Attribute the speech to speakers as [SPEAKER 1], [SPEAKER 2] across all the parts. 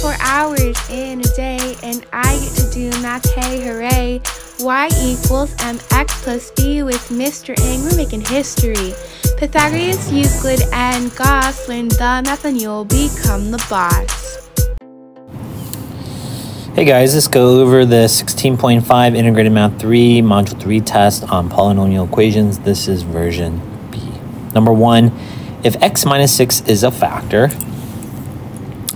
[SPEAKER 1] 24 hours in a day, and I get to do math, hey hooray. y equals mx plus b with Mr. Eng, we're making history. Pythagoras, Euclid, and Gauss learn the math and you'll become the boss.
[SPEAKER 2] Hey guys, let's go over the 16.5 Integrated Math 3 Module 3 test on polynomial equations. This is version B. Number one, if x minus 6 is a factor,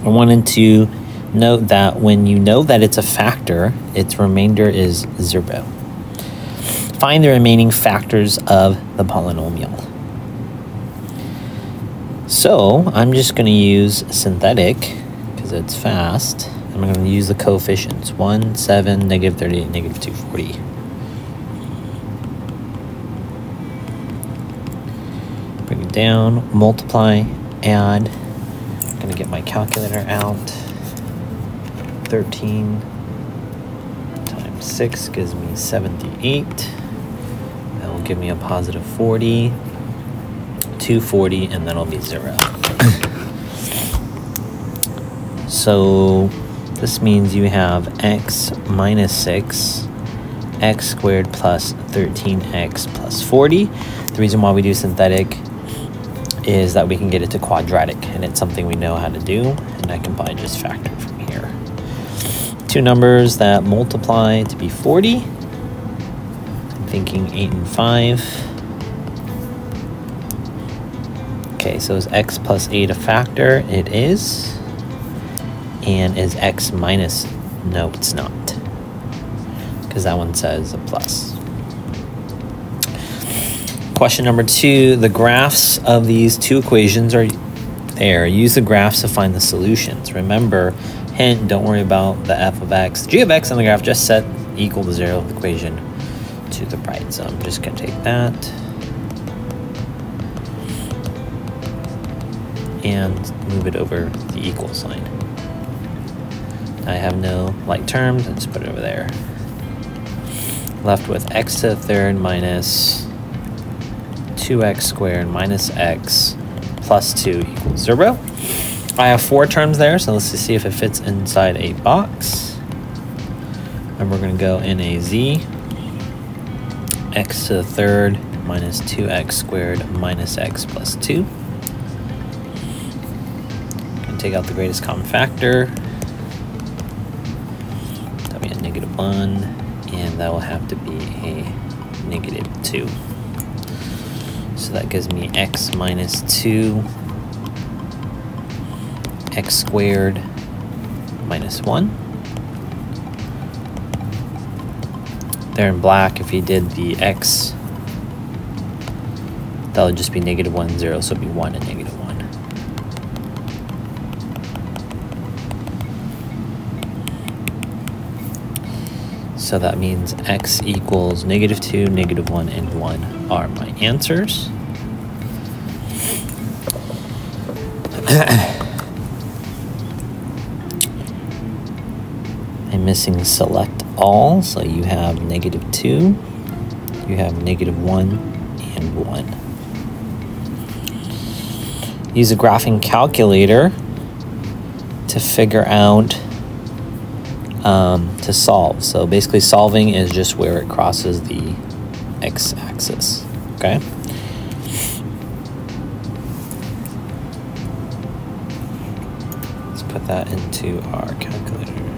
[SPEAKER 2] I wanted to note that when you know that it's a factor, its remainder is 0. Find the remaining factors of the polynomial. So I'm just going to use synthetic because it's fast. I'm going to use the coefficients 1, 7, negative 38, negative 240. Bring it down, multiply, add, gonna get my calculator out. 13 times 6 gives me 78. That will give me a positive 40, 240, and that'll be 0. so this means you have x minus 6, x squared plus 13x plus 40. The reason why we do synthetic is that we can get it to quadratic and it's something we know how to do and I can probably just factor from here. Two numbers that multiply to be 40. I'm thinking 8 and 5. Okay, so is x plus 8 a factor? It is. And is x minus? No, it's not. Because that one says a plus. Question number two, the graphs of these two equations are there. Use the graphs to find the solutions. Remember, hint, don't worry about the f of x. g of x on the graph just set equal to zero of the equation to the right. So I'm just gonna take that and move it over the equal sign. I have no like terms, I just put it over there. Left with x to the third minus 2x squared minus x plus 2 equals 0. I have four terms there, so let's see if it fits inside a box. And we're going to go in a z, x to the third minus 2x squared minus x plus 2. And take out the greatest common factor. That'll be a negative 1, and that will have to be a negative 2. So that gives me x minus 2 x squared minus 1. There in black, if you did the x, that would just be negative 1, 0, so it'd be 1 and negative So that means x equals negative 2, negative 1, and 1 are my answers. I'm missing select all, so you have negative 2, you have negative 1, and 1. Use a graphing calculator to figure out um, to solve. So basically solving is just where it crosses the x-axis, okay? Let's put that into our calculator.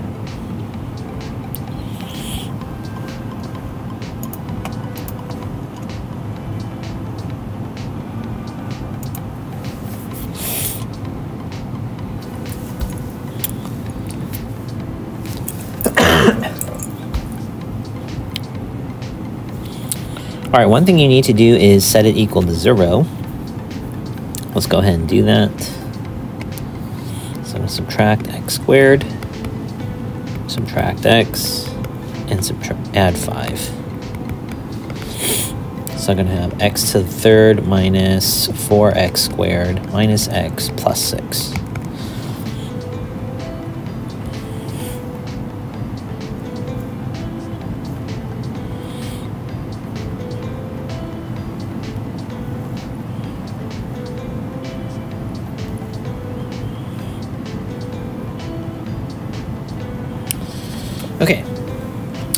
[SPEAKER 2] All right, one thing you need to do is set it equal to zero. Let's go ahead and do that. So I'm gonna subtract x squared, subtract x, and subtract add five. So I'm gonna have x to the third minus four x squared minus x plus six.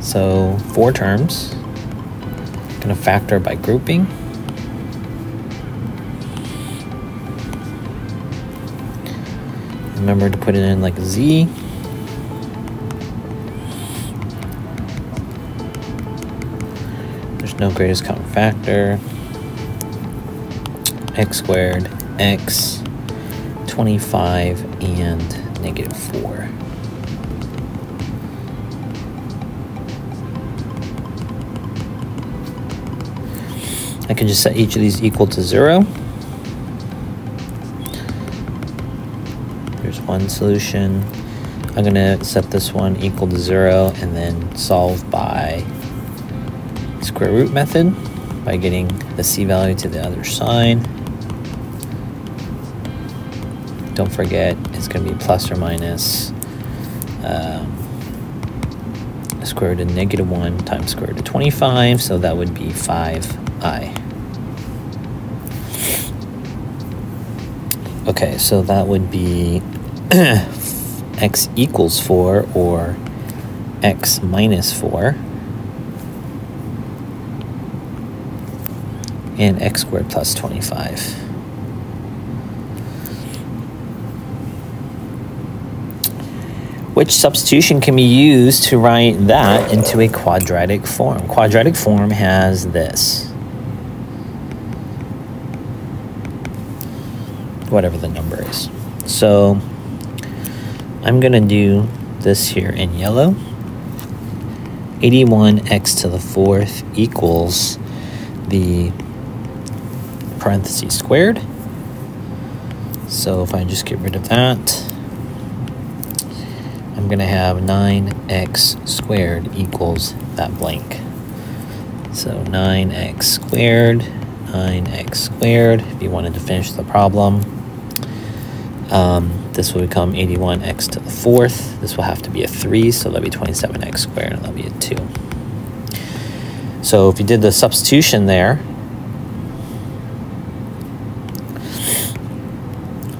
[SPEAKER 2] So four terms. I'm Gonna factor by grouping. Remember to put it in like a Z. There's no greatest common factor x squared, x, 25, and negative 4. Can just set each of these equal to 0. There's one solution. I'm to set this one equal to 0 and then solve by square root method by getting the c value to the other side. don't forget it's to be plus or minus um, square root of negative 1 times square root of 25, so that would be 5i. Okay, so that would be x equals 4 or x minus 4. And x squared plus 25. which substitution can be used to write that into a quadratic form. Quadratic form has this. Whatever the number is. So I'm going to do this here in yellow. 81x to the fourth equals the parentheses squared. So if I just get rid of that, I'm going to have 9x squared equals that blank. So 9x squared, 9x squared, if you wanted to finish the problem. Um, this will become 81x to the fourth. This will have to be a 3, so that'll be 27x squared, and that'll be a 2. So if you did the substitution there,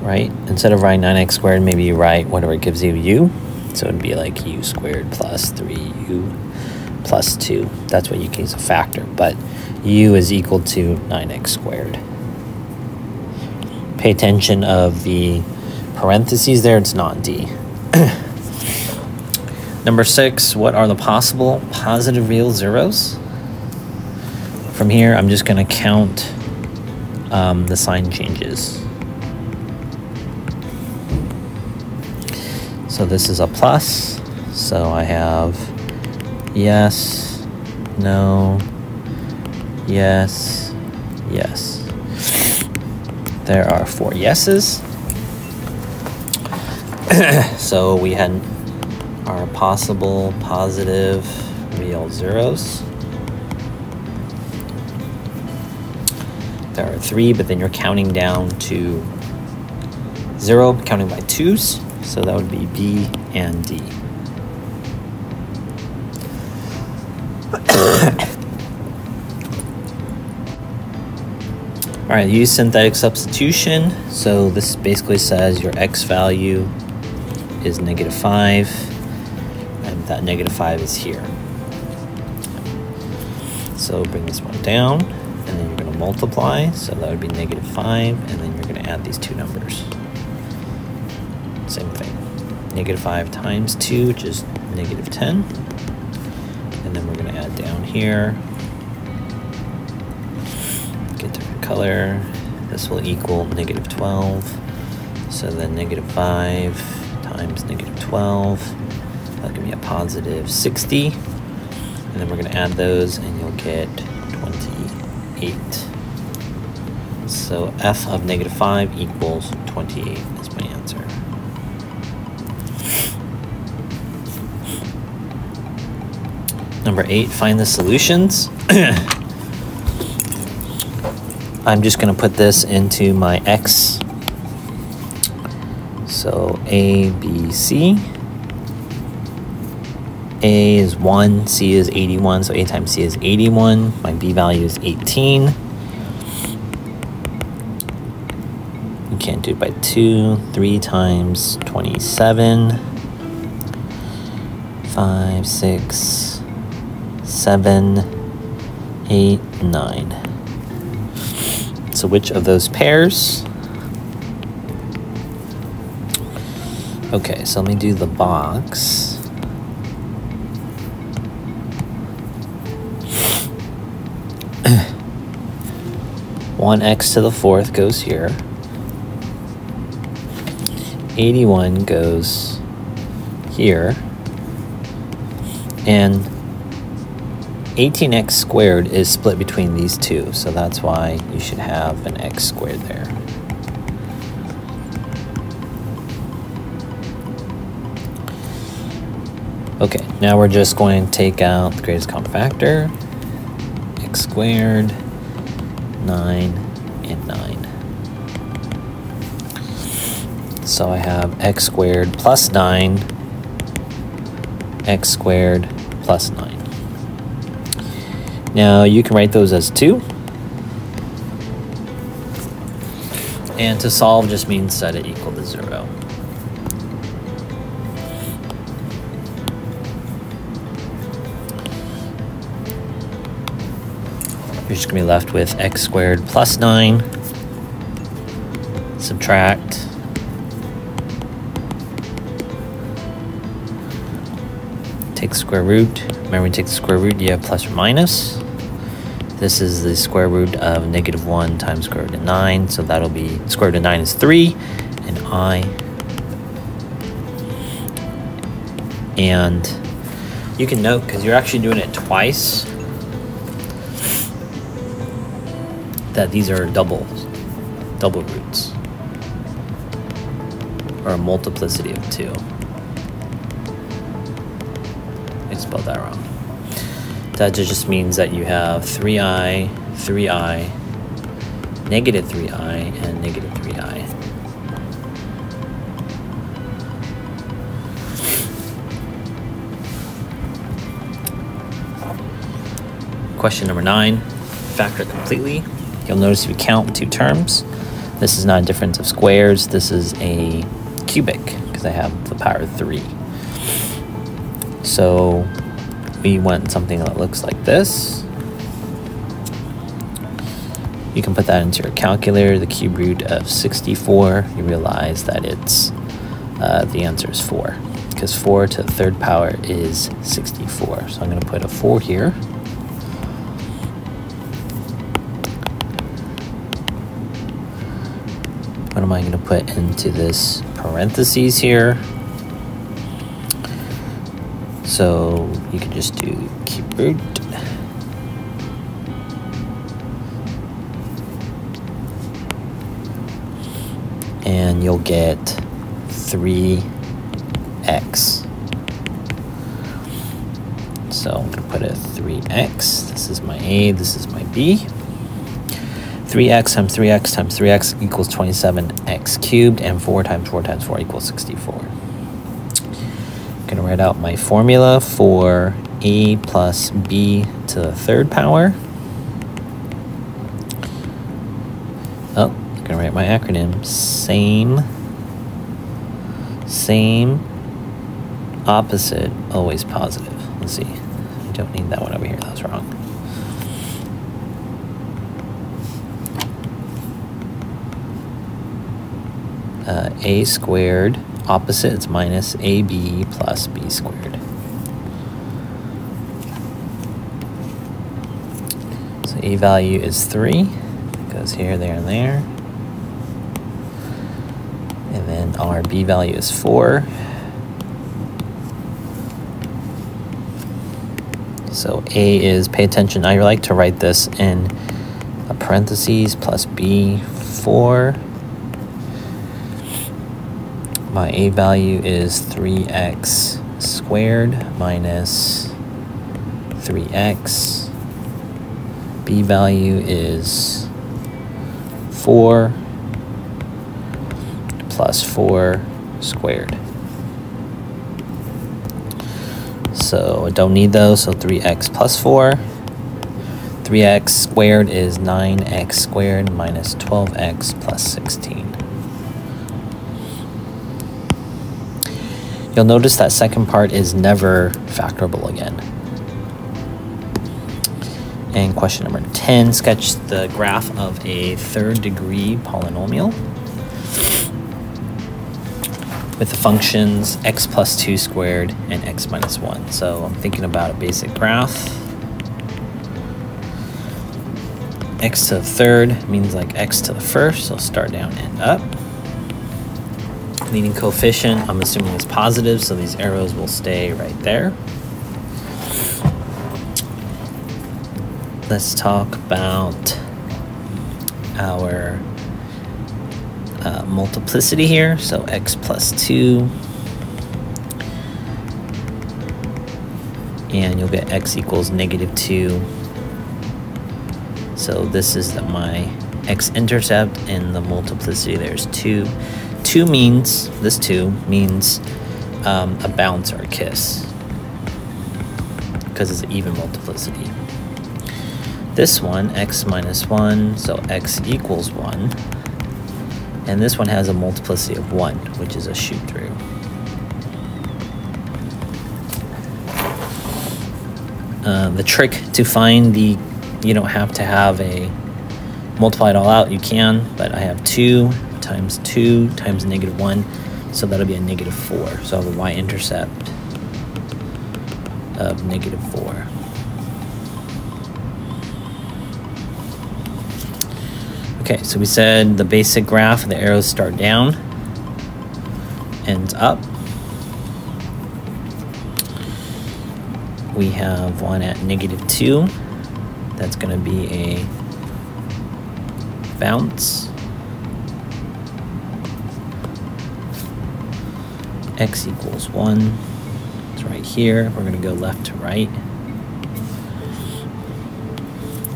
[SPEAKER 2] right, instead of writing 9x squared, maybe you write whatever it gives you, u. So it'd be like u squared plus 3u plus 2. That's what you can use a factor, but u is equal to 9x squared. Pay attention of the parentheses there, it's not d. Number six, what are the possible positive real zeros? From here, I'm just going to count um, the sign changes. So this is a plus. So I have yes, no, yes, yes. There are four yeses. so we had our possible positive real zeros. There are three, but then you're counting down to zero, counting by twos. So that would be B and D. All right, use synthetic substitution. So this basically says your x value is negative 5, and that negative 5 is here. So bring this one down, and then you're going to multiply. So that would be negative 5, and then you're going to add these two numbers same thing. Negative 5 times 2, which is negative 10. And then we're going to add down here. Get different color. This will equal negative 12. So then negative 5 times negative 12. That'll give me a positive 60. And then we're going to add those, and you'll get 28. So f of negative 5 equals 28 is my answer. Number eight, find the solutions. I'm just going to put this into my x. So A, B, C. A is 1, C is 81, so A times C is 81. My B value is 18. You can't do it by 2. 3 times 27. 5, 6, 7, 8, 9. So which of those pairs? Okay, so let me do the box. One x to the fourth goes here. 81 goes here. And 18x squared is split between these two, so that's why you should have an x squared there. Now we're just going to take out the greatest common factor, x squared, 9, and 9. So I have x squared plus 9, x squared plus 9. Now you can write those as 2. And to solve just means set it equal to 0. You're just going to be left with x squared plus 9. Subtract. Take square root. Remember, when you take the square root, you have plus or minus. This is the square root of negative 1 times square root of 9. So that'll be square root of 9 is 3. And i. And you can note, because you're actually doing it twice, that these are doubles, double roots, or a multiplicity of 2. I spelled that wrong. That just means that you have 3i, 3i, negative 3i, and negative 3i. Question number nine, factor completely. You'll notice we count two terms. This is not a difference of squares, this is a cubic because I have the power of three. So we want something that looks like this. You can put that into your calculator, the cube root of 64. You realize that it's uh, the answer is 4 because 4 to the third power is 64. So I'm going to put a 4 here. What am I going to put into this parentheses here? So you can just do cube root. And you'll get 3x. So I'm going to put a 3x. This is my A, this is my B. 3x times 3x times 3x equals 27x cubed, and 4 times 4 times 4 equals 64. I'm going to write out my formula for a plus b to the third power. Oh, I'm going to write my acronym. Same, same, opposite, always positive. Let's see. I don't need that one over here. That was wrong. Uh, a squared, opposite, it's minus ab plus b squared. So a value is 3. It goes here, there, and there. And then our b value is 4. So a is, pay attention, I like to write this in a parentheses plus b 4 my a value is 3x squared minus 3x. b value is 4 plus 4 squared. So I don't need those, so 3x plus 4. 3x squared is 9x squared minus 12x plus 16. You'll notice that second part is never factorable again. And question number 10, sketch the graph of a third degree polynomial with the functions x plus 2 squared and x minus 1. So I'm thinking about a basic graph. x to the third means like x to the first, so start down and up. Leading coefficient, I'm assuming is positive, so these arrows will stay right there. Let's talk about our uh, multiplicity here. So x plus 2. And you'll get x equals negative 2. So this is the, my x-intercept and the multiplicity there's 2. 2 means, this 2 means um, a bounce or a kiss because it's an even multiplicity. This one, x minus 1, so x equals 1 and this one has a multiplicity of 1, which is a shoot through. Uh, the trick to find the, you don't have to have a multiply it all out, you can, but I have 2 times 2 times negative 1, so that'll be a negative 4. So I have a y-intercept of negative 4. Okay, so we said the basic graph, the arrows start down, ends up. We have one at negative 2. That's going to be a bounce. X equals 1. It's right here. We're going to go left to right.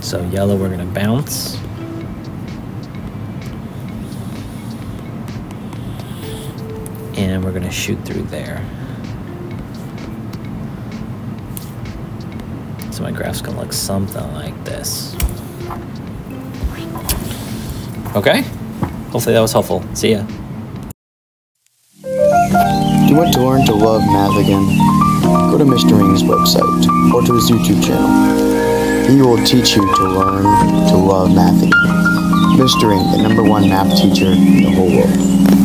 [SPEAKER 2] So yellow, we're going to bounce. and we're going to shoot through there. So my graph's going to look something like this. Okay? Hopefully that was helpful. See ya.
[SPEAKER 3] Love math again? Go to Mr. Eng's website or to his YouTube channel. He will teach you to learn to love math again. Mr. Ring, the number one math teacher in the whole world.